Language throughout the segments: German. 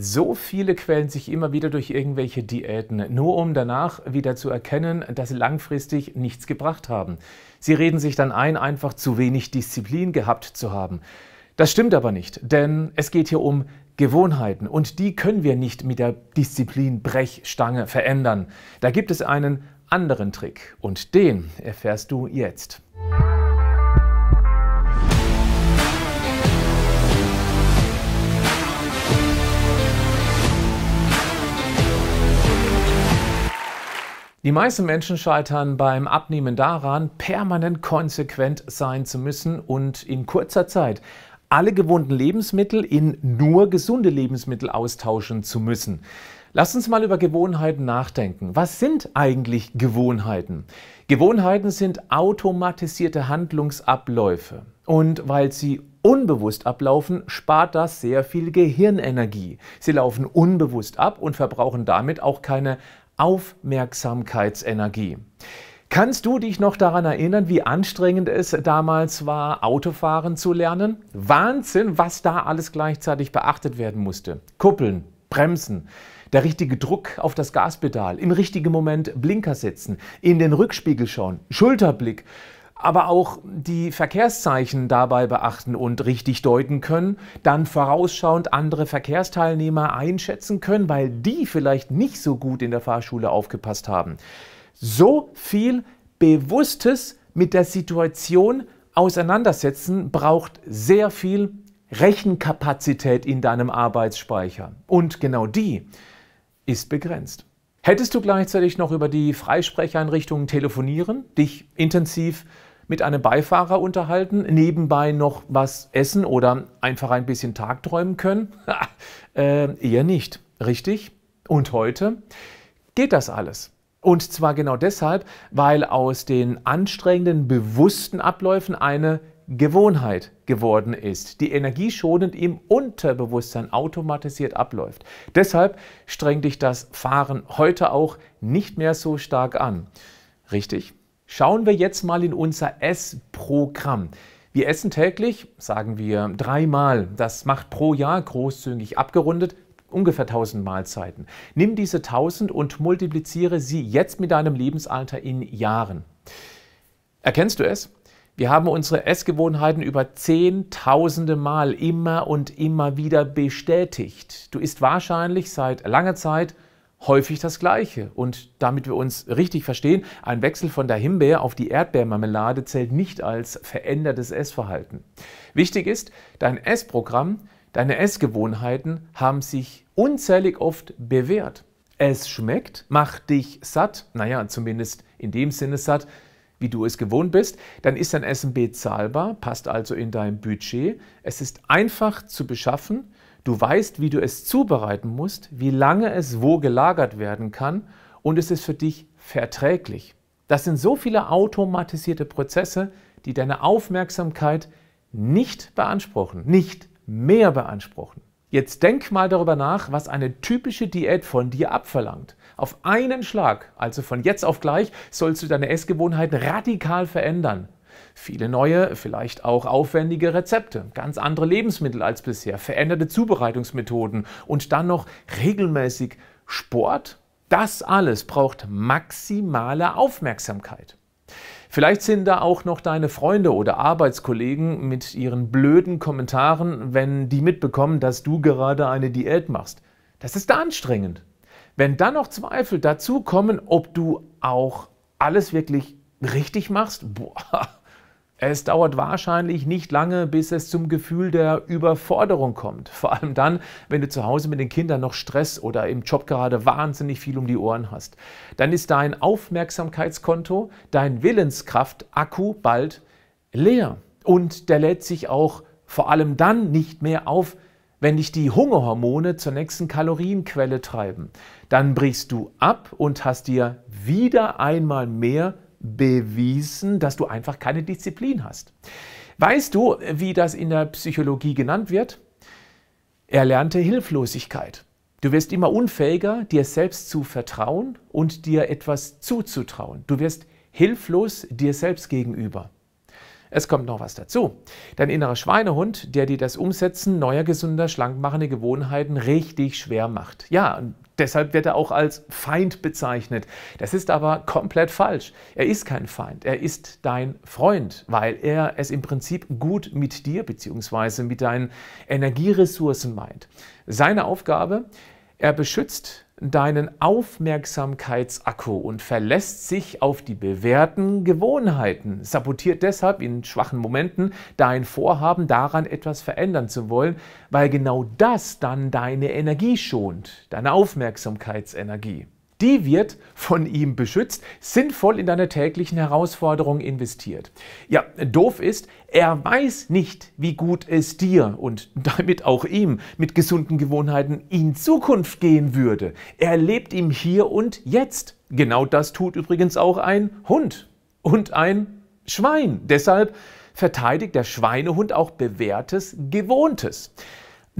So viele quälen sich immer wieder durch irgendwelche Diäten, nur um danach wieder zu erkennen, dass sie langfristig nichts gebracht haben. Sie reden sich dann ein, einfach zu wenig Disziplin gehabt zu haben. Das stimmt aber nicht, denn es geht hier um Gewohnheiten und die können wir nicht mit der Disziplin-Brechstange verändern. Da gibt es einen anderen Trick und den erfährst du jetzt. Die meisten Menschen scheitern beim Abnehmen daran, permanent konsequent sein zu müssen und in kurzer Zeit alle gewohnten Lebensmittel in nur gesunde Lebensmittel austauschen zu müssen. Lass uns mal über Gewohnheiten nachdenken. Was sind eigentlich Gewohnheiten? Gewohnheiten sind automatisierte Handlungsabläufe. Und weil sie unbewusst ablaufen, spart das sehr viel Gehirnenergie. Sie laufen unbewusst ab und verbrauchen damit auch keine Aufmerksamkeitsenergie. Kannst du dich noch daran erinnern, wie anstrengend es damals war, Autofahren zu lernen? Wahnsinn, was da alles gleichzeitig beachtet werden musste. Kuppeln, Bremsen, der richtige Druck auf das Gaspedal, im richtigen Moment Blinker setzen, in den Rückspiegel schauen, Schulterblick, aber auch die Verkehrszeichen dabei beachten und richtig deuten können, dann vorausschauend andere Verkehrsteilnehmer einschätzen können, weil die vielleicht nicht so gut in der Fahrschule aufgepasst haben. So viel Bewusstes mit der Situation auseinandersetzen braucht sehr viel Rechenkapazität in deinem Arbeitsspeicher. Und genau die ist begrenzt. Hättest du gleichzeitig noch über die Freisprecheinrichtungen telefonieren, dich intensiv mit einem Beifahrer unterhalten, nebenbei noch was essen oder einfach ein bisschen tagträumen können? äh, eher nicht, richtig? Und heute geht das alles. Und zwar genau deshalb, weil aus den anstrengenden, bewussten Abläufen eine Gewohnheit geworden ist, die energieschonend im Unterbewusstsein automatisiert abläuft. Deshalb strengt dich das Fahren heute auch nicht mehr so stark an. Richtig? Schauen wir jetzt mal in unser Essprogramm. Wir essen täglich, sagen wir dreimal. Das macht pro Jahr großzügig abgerundet ungefähr 1000 Mahlzeiten. Nimm diese 1000 und multipliziere sie jetzt mit deinem Lebensalter in Jahren. Erkennst du es? Wir haben unsere Essgewohnheiten über zehntausende Mal immer und immer wieder bestätigt. Du isst wahrscheinlich seit langer Zeit häufig das Gleiche. Und damit wir uns richtig verstehen, ein Wechsel von der Himbeer auf die Erdbeermarmelade zählt nicht als verändertes Essverhalten. Wichtig ist, dein Essprogramm, deine Essgewohnheiten haben sich unzählig oft bewährt. Es schmeckt, macht dich satt, naja, zumindest in dem Sinne satt, wie du es gewohnt bist, dann ist dein Essen bezahlbar, passt also in dein Budget. Es ist einfach zu beschaffen Du weißt, wie du es zubereiten musst, wie lange es wo gelagert werden kann und es ist für dich verträglich. Das sind so viele automatisierte Prozesse, die deine Aufmerksamkeit nicht beanspruchen, nicht mehr beanspruchen. Jetzt denk mal darüber nach, was eine typische Diät von dir abverlangt. Auf einen Schlag, also von jetzt auf gleich, sollst du deine Essgewohnheiten radikal verändern. Viele neue, vielleicht auch aufwendige Rezepte, ganz andere Lebensmittel als bisher, veränderte Zubereitungsmethoden und dann noch regelmäßig Sport. Das alles braucht maximale Aufmerksamkeit. Vielleicht sind da auch noch deine Freunde oder Arbeitskollegen mit ihren blöden Kommentaren, wenn die mitbekommen, dass du gerade eine Diät machst. Das ist anstrengend. Wenn dann noch Zweifel dazu kommen, ob du auch alles wirklich richtig machst, boah, es dauert wahrscheinlich nicht lange, bis es zum Gefühl der Überforderung kommt. Vor allem dann, wenn du zu Hause mit den Kindern noch Stress oder im Job gerade wahnsinnig viel um die Ohren hast. Dann ist dein Aufmerksamkeitskonto, dein Willenskraft-Akku bald leer. Und der lädt sich auch vor allem dann nicht mehr auf, wenn dich die Hungerhormone zur nächsten Kalorienquelle treiben. Dann brichst du ab und hast dir wieder einmal mehr bewiesen, dass du einfach keine Disziplin hast. Weißt du, wie das in der Psychologie genannt wird? Erlernte Hilflosigkeit. Du wirst immer unfähiger, dir selbst zu vertrauen und dir etwas zuzutrauen. Du wirst hilflos dir selbst gegenüber. Es kommt noch was dazu. Dein innerer Schweinehund, der dir das Umsetzen neuer, gesunder, schlankmachender Gewohnheiten richtig schwer macht. Ja, deshalb wird er auch als Feind bezeichnet. Das ist aber komplett falsch. Er ist kein Feind, er ist dein Freund, weil er es im Prinzip gut mit dir bzw. mit deinen Energieressourcen meint. Seine Aufgabe, er beschützt deinen Aufmerksamkeitsakku und verlässt sich auf die bewährten Gewohnheiten, sabotiert deshalb in schwachen Momenten dein Vorhaben daran etwas verändern zu wollen, weil genau das dann deine Energie schont, deine Aufmerksamkeitsenergie die wird von ihm beschützt, sinnvoll in deine täglichen Herausforderungen investiert. Ja, doof ist, er weiß nicht, wie gut es dir und damit auch ihm mit gesunden Gewohnheiten in Zukunft gehen würde. Er lebt ihm hier und jetzt. Genau das tut übrigens auch ein Hund und ein Schwein. Deshalb verteidigt der Schweinehund auch bewährtes, gewohntes.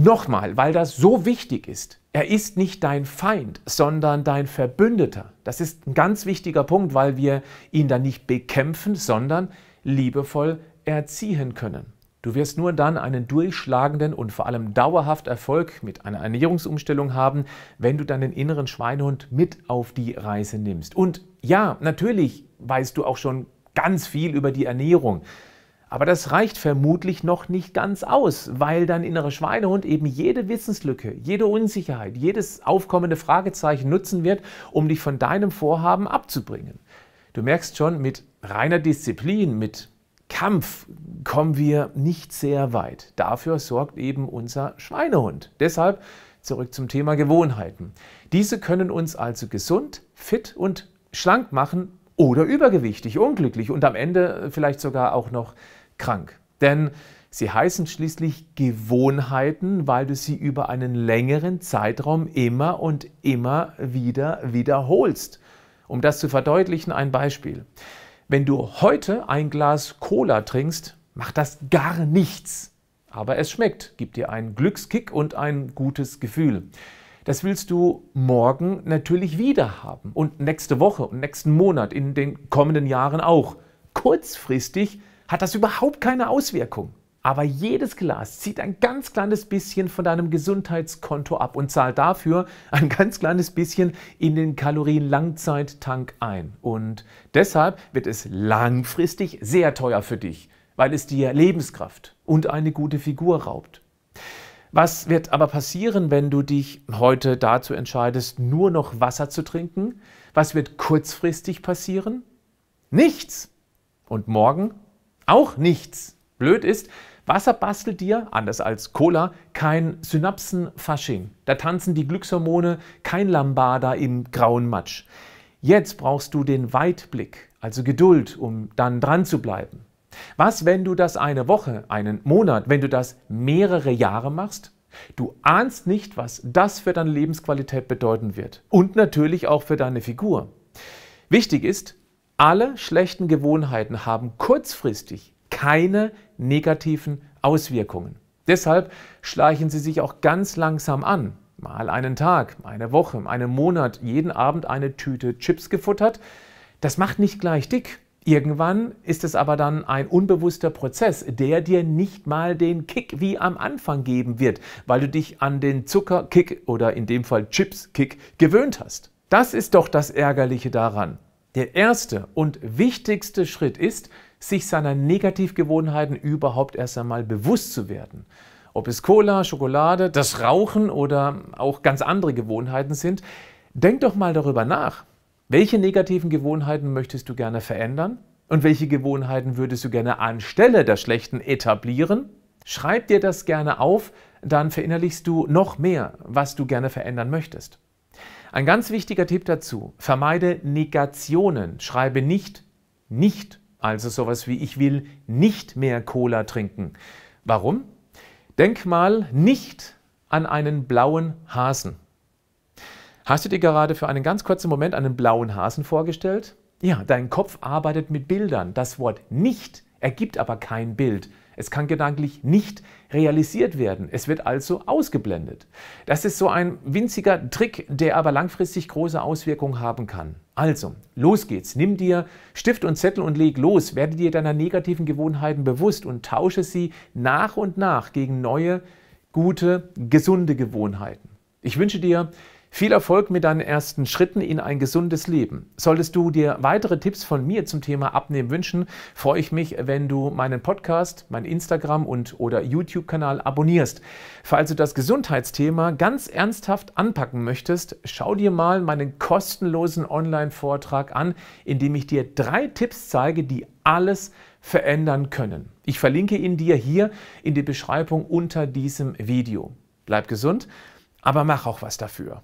Nochmal, weil das so wichtig ist. Er ist nicht dein Feind, sondern dein Verbündeter. Das ist ein ganz wichtiger Punkt, weil wir ihn dann nicht bekämpfen, sondern liebevoll erziehen können. Du wirst nur dann einen durchschlagenden und vor allem dauerhaft Erfolg mit einer Ernährungsumstellung haben, wenn du deinen inneren Schweinehund mit auf die Reise nimmst. Und ja, natürlich weißt du auch schon ganz viel über die Ernährung. Aber das reicht vermutlich noch nicht ganz aus, weil dein innerer Schweinehund eben jede Wissenslücke, jede Unsicherheit, jedes aufkommende Fragezeichen nutzen wird, um dich von deinem Vorhaben abzubringen. Du merkst schon, mit reiner Disziplin, mit Kampf kommen wir nicht sehr weit. Dafür sorgt eben unser Schweinehund. Deshalb zurück zum Thema Gewohnheiten. Diese können uns also gesund, fit und schlank machen oder übergewichtig, unglücklich und am Ende vielleicht sogar auch noch krank. Denn sie heißen schließlich Gewohnheiten, weil du sie über einen längeren Zeitraum immer und immer wieder wiederholst. Um das zu verdeutlichen, ein Beispiel. Wenn du heute ein Glas Cola trinkst, macht das gar nichts. Aber es schmeckt, gibt dir einen Glückskick und ein gutes Gefühl. Das willst du morgen natürlich wieder haben und nächste Woche und nächsten Monat, in den kommenden Jahren auch. Kurzfristig hat das überhaupt keine Auswirkung. Aber jedes Glas zieht ein ganz kleines bisschen von deinem Gesundheitskonto ab und zahlt dafür ein ganz kleines bisschen in den Kalorien-Langzeittank ein. Und deshalb wird es langfristig sehr teuer für dich, weil es dir Lebenskraft und eine gute Figur raubt. Was wird aber passieren, wenn du dich heute dazu entscheidest, nur noch Wasser zu trinken? Was wird kurzfristig passieren? Nichts. Und morgen auch nichts. Blöd ist, Wasser bastelt dir, anders als Cola, kein Synapsenfasching. Da tanzen die Glückshormone kein Lambada im grauen Matsch. Jetzt brauchst du den Weitblick, also Geduld, um dann dran zu bleiben. Was, wenn du das eine Woche, einen Monat, wenn du das mehrere Jahre machst? Du ahnst nicht, was das für deine Lebensqualität bedeuten wird. Und natürlich auch für deine Figur. Wichtig ist, alle schlechten Gewohnheiten haben kurzfristig keine negativen Auswirkungen. Deshalb schleichen sie sich auch ganz langsam an. Mal einen Tag, eine Woche, einen Monat, jeden Abend eine Tüte Chips gefuttert. Das macht nicht gleich dick. Irgendwann ist es aber dann ein unbewusster Prozess, der dir nicht mal den Kick wie am Anfang geben wird, weil du dich an den Zuckerkick oder in dem Fall Chips-Kick gewöhnt hast. Das ist doch das Ärgerliche daran. Der erste und wichtigste Schritt ist, sich seiner Negativgewohnheiten überhaupt erst einmal bewusst zu werden. Ob es Cola, Schokolade, das Rauchen oder auch ganz andere Gewohnheiten sind, denk doch mal darüber nach. Welche negativen Gewohnheiten möchtest du gerne verändern? Und welche Gewohnheiten würdest du gerne anstelle der schlechten etablieren? Schreib dir das gerne auf, dann verinnerlichst du noch mehr, was du gerne verändern möchtest. Ein ganz wichtiger Tipp dazu, vermeide Negationen. Schreibe nicht nicht, also sowas wie ich will nicht mehr Cola trinken. Warum? Denk mal nicht an einen blauen Hasen. Hast du dir gerade für einen ganz kurzen Moment einen blauen Hasen vorgestellt? Ja, dein Kopf arbeitet mit Bildern. Das Wort nicht ergibt aber kein Bild. Es kann gedanklich nicht realisiert werden. Es wird also ausgeblendet. Das ist so ein winziger Trick, der aber langfristig große Auswirkungen haben kann. Also, los geht's. Nimm dir Stift und Zettel und leg los. Werde dir deiner negativen Gewohnheiten bewusst und tausche sie nach und nach gegen neue, gute, gesunde Gewohnheiten. Ich wünsche dir viel Erfolg mit deinen ersten Schritten in ein gesundes Leben. Solltest du dir weitere Tipps von mir zum Thema Abnehmen wünschen, freue ich mich, wenn du meinen Podcast, mein Instagram und oder YouTube-Kanal abonnierst. Falls du das Gesundheitsthema ganz ernsthaft anpacken möchtest, schau dir mal meinen kostenlosen Online-Vortrag an, in dem ich dir drei Tipps zeige, die alles verändern können. Ich verlinke ihn dir hier in die Beschreibung unter diesem Video. Bleib gesund, aber mach auch was dafür.